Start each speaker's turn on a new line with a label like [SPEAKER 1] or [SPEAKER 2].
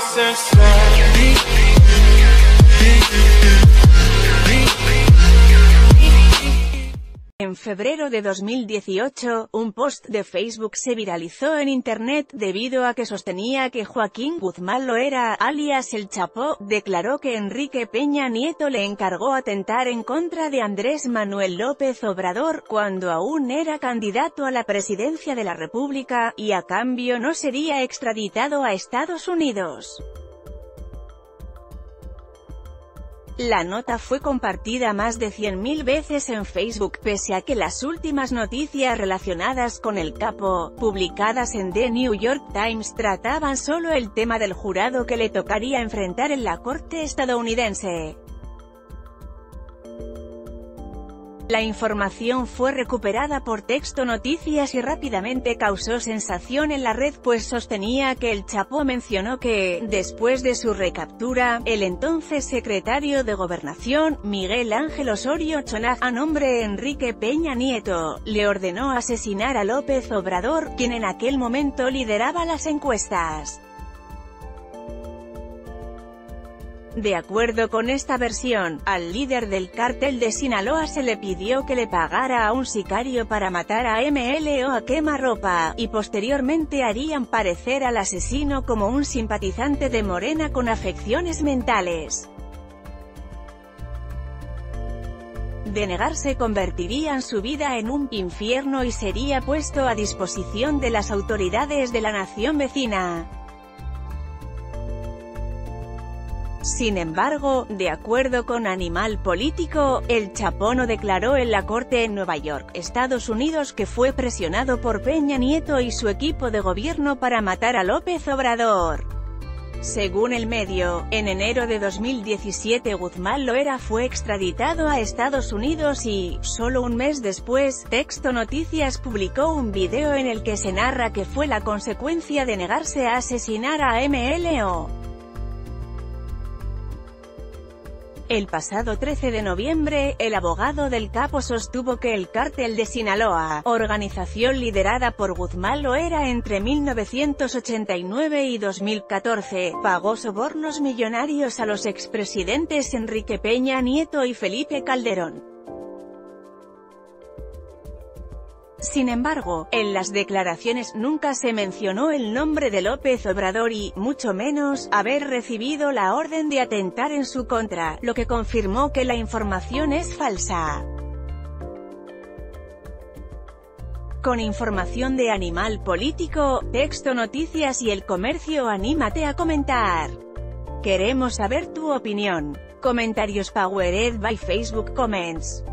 [SPEAKER 1] process slowly. En febrero de 2018, un post de Facebook se viralizó en Internet debido a que sostenía que Joaquín Guzmán Loera, alias El Chapo, declaró que Enrique Peña Nieto le encargó atentar en contra de Andrés Manuel López Obrador, cuando aún era candidato a la presidencia de la República, y a cambio no sería extraditado a Estados Unidos. La nota fue compartida más de 100.000 veces en Facebook pese a que las últimas noticias relacionadas con el capo, publicadas en The New York Times trataban solo el tema del jurado que le tocaría enfrentar en la corte estadounidense. La información fue recuperada por Texto Noticias y rápidamente causó sensación en la red pues sostenía que el Chapo mencionó que, después de su recaptura, el entonces secretario de Gobernación, Miguel Ángel Osorio Chonaz, a nombre Enrique Peña Nieto, le ordenó asesinar a López Obrador, quien en aquel momento lideraba las encuestas. De acuerdo con esta versión, al líder del cártel de Sinaloa se le pidió que le pagara a un sicario para matar a MLO a quemarropa, y posteriormente harían parecer al asesino como un simpatizante de Morena con afecciones mentales. De negarse convertirían su vida en un infierno y sería puesto a disposición de las autoridades de la nación vecina. Sin embargo, de acuerdo con Animal Político, el Chapono declaró en la corte en Nueva York, Estados Unidos que fue presionado por Peña Nieto y su equipo de gobierno para matar a López Obrador. Según el medio, en enero de 2017 Guzmán Loera fue extraditado a Estados Unidos y, solo un mes después, Texto Noticias publicó un video en el que se narra que fue la consecuencia de negarse a asesinar a MLO. El pasado 13 de noviembre, el abogado del capo sostuvo que el cártel de Sinaloa, organización liderada por Guzmán Loera entre 1989 y 2014, pagó sobornos millonarios a los expresidentes Enrique Peña Nieto y Felipe Calderón. Sin embargo, en las declaraciones nunca se mencionó el nombre de López Obrador y, mucho menos, haber recibido la orden de atentar en su contra, lo que confirmó que la información es falsa. Con información de Animal Político, Texto Noticias y El Comercio anímate a comentar. Queremos saber tu opinión. Comentarios Powered by Facebook Comments.